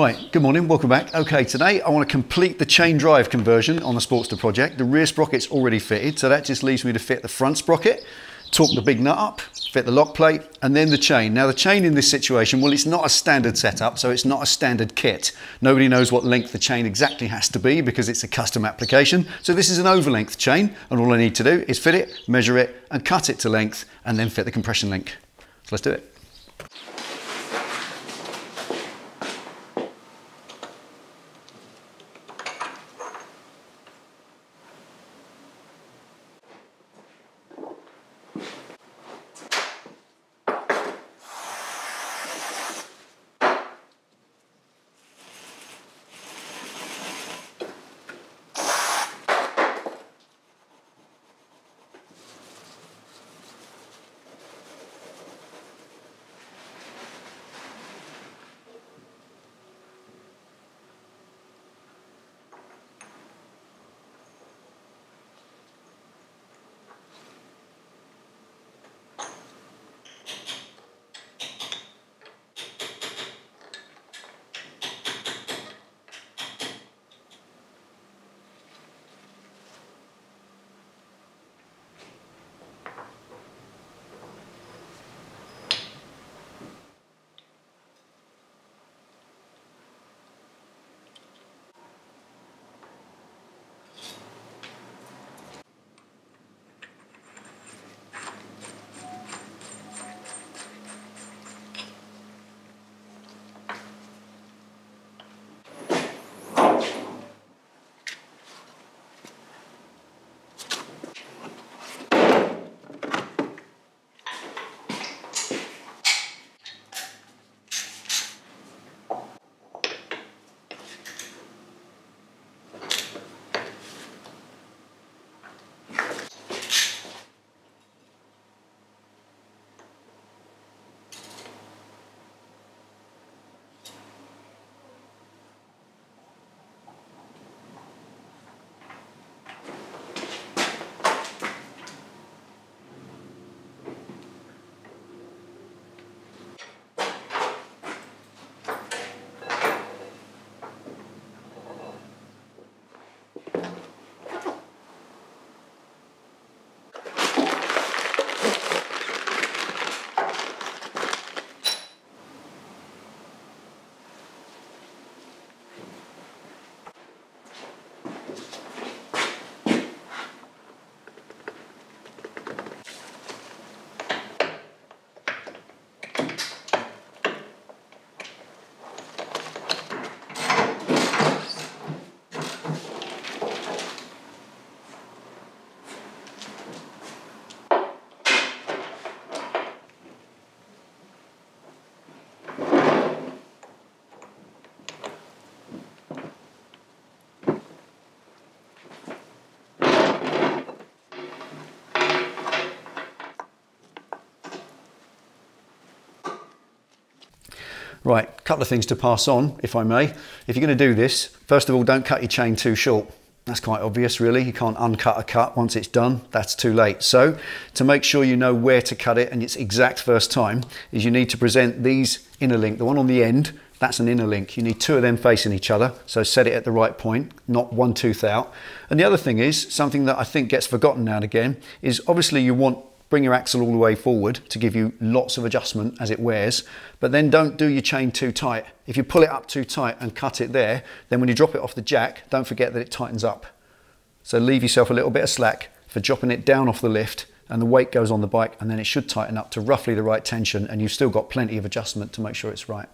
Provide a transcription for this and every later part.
Right, good morning, welcome back. Okay, today I want to complete the chain drive conversion on the Sportster project. The rear sprocket's already fitted, so that just leaves me to fit the front sprocket, torque the big nut up, fit the lock plate, and then the chain. Now the chain in this situation, well, it's not a standard setup, so it's not a standard kit. Nobody knows what length the chain exactly has to be because it's a custom application. So this is an overlength chain, and all I need to do is fit it, measure it, and cut it to length, and then fit the compression link. So let's do it. Right, a couple of things to pass on, if I may. If you're going to do this, first of all, don't cut your chain too short. That's quite obvious, really. You can't uncut a cut once it's done. That's too late. So, to make sure you know where to cut it and it's exact first time, is you need to present these inner link. The one on the end, that's an inner link. You need two of them facing each other. So set it at the right point, not one tooth out. And the other thing is, something that I think gets forgotten now and again, is obviously you want Bring your axle all the way forward to give you lots of adjustment as it wears, but then don't do your chain too tight. If you pull it up too tight and cut it there, then when you drop it off the jack, don't forget that it tightens up. So leave yourself a little bit of slack for dropping it down off the lift and the weight goes on the bike and then it should tighten up to roughly the right tension and you've still got plenty of adjustment to make sure it's right.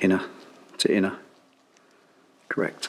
inner to inner. Correct.